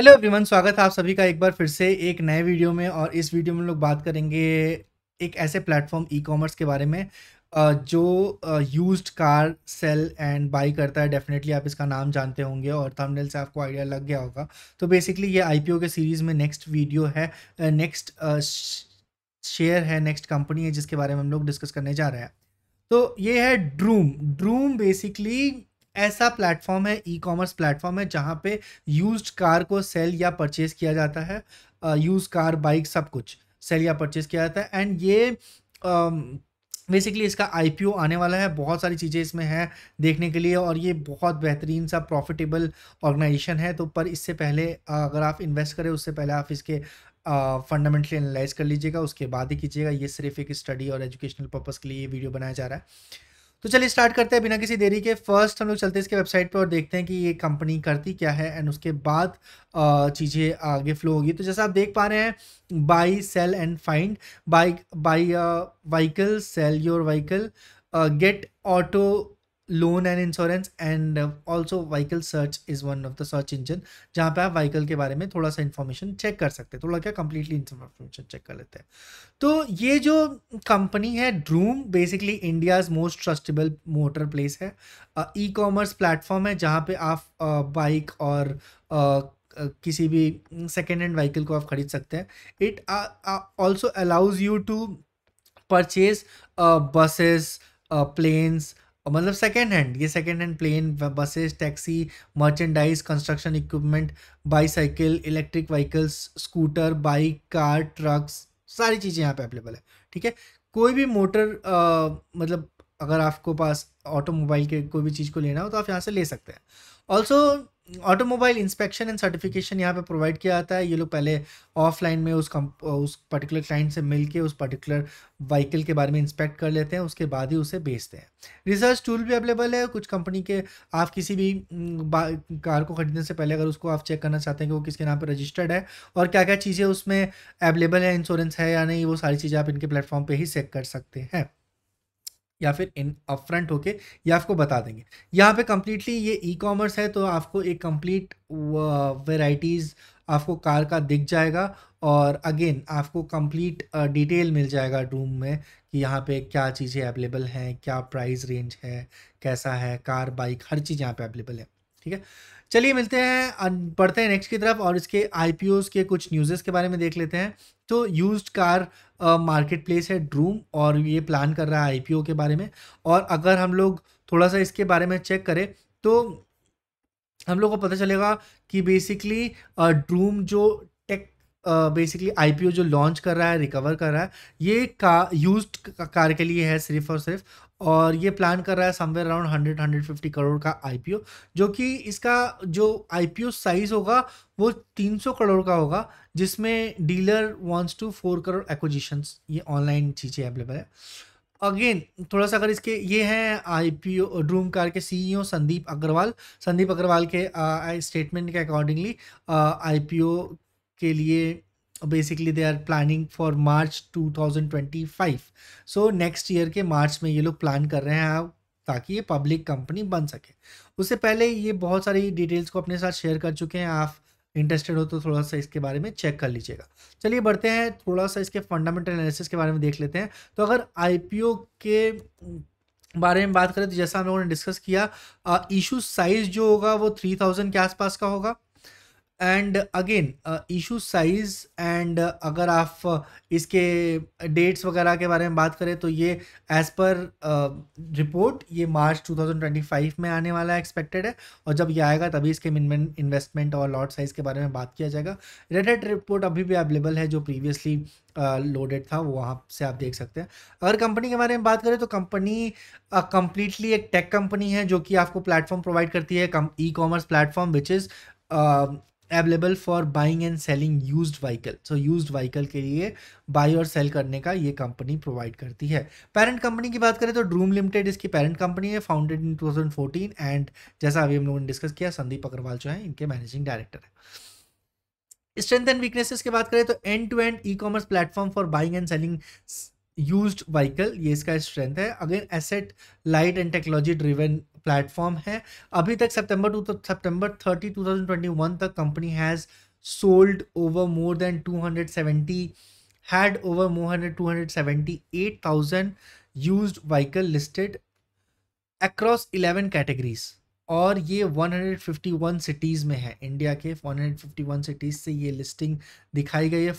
Hello everyone, स्वागत है आप सभी का एक बार फिर से एक नए वीडियो में और इस वीडियो में हम लोग बात करेंगे एक ऐसे प्लेटफॉर्म ई कॉमर्स के बारे में जो used car sell and buy करता है। डेफिनेटली आप इसका नाम जानते होंगे और थंबनेल से आपको आइडिया लग गया होगा। तो बेसिकली ये आईपीओ के सीरीज़ में नेक्स्ट वीडियो है नेक्स्ट शेयर है नेक्स्ट कंपनी है, जिसके बारे में हम लोग डिस्कस करने जा रहे हैं। तो ये है ड्रूम ड्रूम बेसिकली ऐसा प्लेटफॉर्म है ई कॉमर्स प्लेटफॉर्म है, जहाँ पे यूज्ड कार को सेल या परचेज किया जाता है। यूज़ कार बाइक सब कुछ सेल या परचेज किया जाता है। एंड ये बेसिकली इसका आईपीओ आने वाला है। बहुत सारी चीज़ें इसमें हैं देखने के लिए और ये बहुत बेहतरीन सा प्रॉफिटेबल ऑर्गेनाइजेशन है। तो पर इससे पहले अगर आप इन्वेस्ट करें, उससे पहले आप इसके फंडामेंटली एनालाइज कर लीजिएगा। उसके बाद ही कीजिएगा। ये सिर्फ़ एक स्टडी और एजुकेशनल पर्पज़ के लिए ये वीडियो बनाया जा रहा है। तो चलिए स्टार्ट करते हैं बिना किसी देरी के। फ़र्स्ट हम लोग चलते हैं इसके वेबसाइट पे और देखते हैं कि ये कंपनी करती क्या है एंड उसके बाद चीज़ें आगे फ्लो होगी। तो जैसा आप देख पा रहे हैं buy sell and find buy buy vehicle sell your vehicle get auto loan and insurance and also vehicle search is one of the search engine जहाँ पे आप व्हीकल के बारे में थोड़ा सा इन्फॉर्मेशन चेक कर सकते हैं। थोड़ा क्या कंप्लीटली इन्फॉर्मेशन चेक कर लेते हैं। तो ये जो कंपनी है Droom basically India's most trustable motor place है। ई कॉमर्स प्लेटफॉर्म है जहाँ पे आप बाइक uh, और uh, किसी भी सेकेंड हैंड व्हीकल को आप खरीद सकते हैं। It also allows you to purchase buses planes मतलब सेकेंड हैंड ये second hand plane buses taxi merchandise construction equipment bicycle electric vehicles scooter bike car trucks सारी चीज़ें यहाँ पे अवेलेबल है ठीक है? कोई भी मोटर आ, मतलब अगर आपको पास ऑटोमोबाइल के कोई भी चीज़ को लेना हो तो आप यहाँ से ले सकते हैं। Also automobile inspection and certification यहाँ पे प्रोवाइड किया जाता है। ये लोग पहले ऑफलाइन में उस कम, उस पर्टिकुलर क्लाइंट से मिल के उस पर्टिकुलर व्हीकल के बारे में इंस्पेक्ट कर लेते हैं, उसके बाद ही उसे बेचते हैं। रिसर्च टूल भी अवेलेबल है। कुछ कंपनी के आप किसी भी कार को खरीदने से पहले अगर उसको आप चेक करना चाहते हैं कि वो किसके नाम पर रजिस्टर्ड है और क्या क्या चीज़ें उसमें अवेलेबल है इंश्योरेंस है या नहीं, वो सारी चीज़ें आप इनके प्लेटफॉर्म पर ही चेक कर सकते हैं। या फिर इन अपफ्रंट होके ये आपको बता देंगे। यहाँ पे कम्प्लीटली ये ई कॉमर्स है तो आपको एक कंप्लीट वेराइटीज़ आपको कार का दिख जाएगा और अगेन आपको कंप्लीट डिटेल मिल जाएगा रूम में कि यहाँ पे क्या चीज़ें अवेलेबल हैं, क्या प्राइस रेंज है, कैसा है कार बाइक हर चीज़ यहाँ पे अवेलेबल है। ठीक है? चलिए मिलते हैं बढ़ते हैं नेक्स्ट की तरफ़ और इसके आई के कुछ न्यूज़ेस के बारे में देख लेते हैं। तो यूज्ड कार मार्केट प्लेस है ड्रूम और ये प्लान कर रहा है आईपीओ के बारे में। और अगर हम लोग थोड़ा सा इसके बारे में चेक करें तो हम लोग को पता चलेगा कि बेसिकली ड्रूम जो बेसिकली आईपीओ जो लॉन्च कर रहा है रिकवर कर रहा है, ये का यूज़ कार के लिए है सिर्फ़ और सिर्फ़ और ये प्लान कर रहा है somewhere around hundred hundred fifty crore का आईपीओ जो कि इसका जो आईपीओ साइज़ होगा वो तीन सौ करोड़ का होगा, जिसमें dealer wants two four crore acquisitions ये ऑनलाइन चीज़ें अवेलेबल है। अगेन थोड़ा सा अगर इसके, ये हैं आईपीओ ड्रूम कार के सीईओ संदीप अग्रवाल संदीप अग्रवाल के स्टेटमेंट के अकॉर्डिंगली आईपीओ के लिए basically they are planning for March 2025 so next year के मार्च में ये लोग प्लान कर रहे हैं ताकि ये पब्लिक कंपनी बन सके। उससे पहले ये बहुत सारी डिटेल्स को अपने साथ शेयर कर चुके हैं। आप इंटरेस्टेड हो तो थोड़ा सा इसके बारे में चेक कर लीजिएगा। चलिए बढ़ते हैं, थोड़ा सा इसके फंडामेंटल एनालिसिस के बारे में देख लेते हैं। तो अगर आईपीओ के बारे में बात करें तो जैसा हम लोगों ने डिस्कस किया इशू साइज़ जो होगा वो थ्री थाउज़ेंड के आसपास का होगा। And again issue size and अगर आप uh, इसके डेट्स वगैरह के बारे में बात करें तो ये एज़ पर रिपोर्ट ये मार्च 2025 में आने वाला एक्सपेक्टेड है। और जब ये आएगा तभी इसके मिनिमम इन्वेस्टमेंट और लॉट साइज़ के बारे में बात किया जाएगा। रेड रिपोर्ट अभी भी अवेलेबल है जो प्रीवियसली लोडेड uh, था वो वहाँ से आप देख सकते हैं। अगर कंपनी के बारे में बात करें तो कंपनी कम्प्लीटली uh, एक टेक कंपनी है जो कि आपको प्लेटफॉर्म प्रोवाइड करती है e commerce platform which is available for buying and selling used vehicle so used vehicle के लिए बाई और सेल करने का ये कंपनी प्रोवाइड करती है। पेरेंट कंपनी की बात करें तो ड्रूम लिमिटेड इसकी पेरेंट कंपनी है फाउंडेड इन 2014 एंड जैसा अभी हम लोगों ने डिस्कस किया, संदीप अग्रवाल जो है, इनके मैनेजिंग डायरेक्टर है। स्ट्रेंथ एंड वीकनेसेस की बात करें तो end to end e commerce platform for buying and selling used vehicle ये इसका स्ट्रेंथ है। Again asset light and technology driven platform है। अभी तक सितंबर टू सितंबर थर्टी टू तक company has sold over more than 270 had over more than 278,000 used vehicle listed across 11 categories और ये 151 cities में है। इंडिया के 151 सिटीज़ से ये लिस्टिंग दिखाई गई है।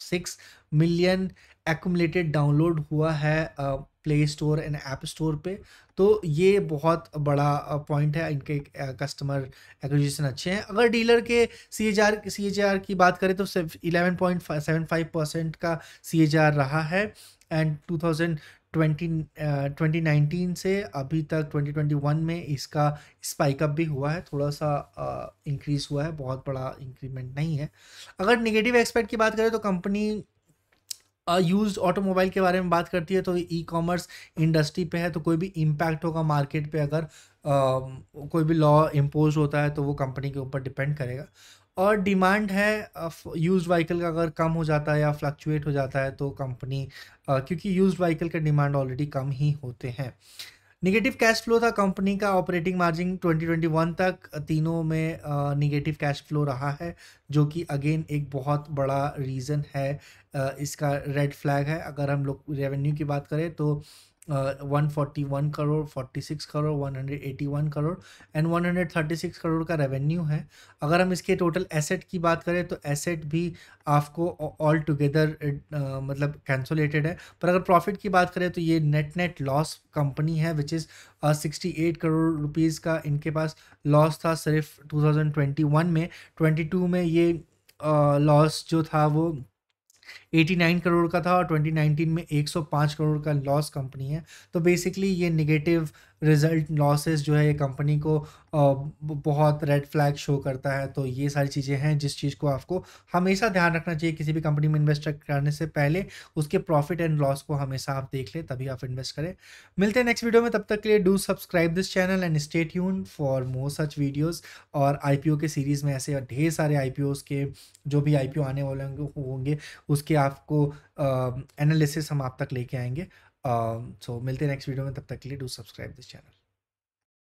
14.476 मिलियन एक्यूमुलेटेड डाउनलोड हुआ है play store and app store पे। तो ये बहुत बड़ा पॉइंट है, इनके कस्टमर एक्विजिशन अच्छे हैं। अगर डीलर के C H R C H R की बात करें तो eleven point seven five percent का सी एच आर रहा है। And two thousand twenty twenty nineteen से अभी तक ट्वेंटी ट्वेंटी वन में इसका स्पाइकअप भी हुआ है थोड़ा सा इंक्रीज़ हुआ है बहुत बड़ा इंक्रीमेंट नहीं है। अगर निगेटिव एक्सपेक्ट की बात करें तो कंपनी यूज़ ऑटोमोबाइल के बारे में बात करती है तो ई कॉमर्स इंडस्ट्री पे है तो कोई भी इम्पैक्ट होगा मार्केट पे अगर uh, कोई भी लॉ इम्पोज होता है तो वो कंपनी के ऊपर डिपेंड करेगा। और डिमांड है यूज़ व्हीकल का अगर कम हो जाता है या फ्लक्चुएट हो जाता है तो कंपनी क्योंकि यूज़ व्हीकल का डिमांड ऑलरेडी कम ही होते हैं। निगेटिव कैश फ्लो था कंपनी का ऑपरेटिंग मार्जिन 2021 तक तीनों में निगेटिव कैश फ्लो रहा है, जो कि अगेन एक बहुत बड़ा रीज़न है इसका रेड फ्लैग है। अगर हम लोग रेवेन्यू की बात करें तो one forty one crore forty six crore one hundred eighty one crore and one hundred thirty six crore का रेवेन्यू है। अगर हम इसके टोटल एसेट की बात करें तो एसेट भी आपको ऑल टुगेदर मतलब कैंसोलेटेड है। पर अगर प्रॉफिट की बात करें तो ये नेट नेट लॉस कंपनी है which is sixty eight crore rupees का इनके पास लॉस था सिर्फ़ टू थाउज़ेंड ट्वेंटी वन में। ट्वेंटी टू में ये लॉस uh, जो था वो 89 करोड़ का था और 2019 में 105 करोड़ का लॉस कंपनी है। तो बेसिकली ये निगेटिव रिज़ल्ट लॉसेस जो है ये कंपनी को बहुत रेड फ्लैग शो करता है। तो ये सारी चीज़ें हैं जिस चीज़ को आपको हमेशा ध्यान रखना चाहिए किसी भी कंपनी में इन्वेस्ट करने से पहले, उसके प्रॉफिट एंड लॉस को हमेशा आप देख लें, तभी आप इन्वेस्ट करें। मिलते हैं नेक्स्ट वीडियो में, तब तक के लिए do subscribe this channel and stay tune for more such videos और आईपीओ के सीरीज़ में ऐसे ढेर सारे आई के, जो भी आईपीओ आने वाले होंगे, उसके आपको एनालिसिस हम आप तक लेके आएँगे। सो मिलते हैं नेक्स्ट वीडियो में, तब तक के लिए डू सब्सक्राइब दिस चैनल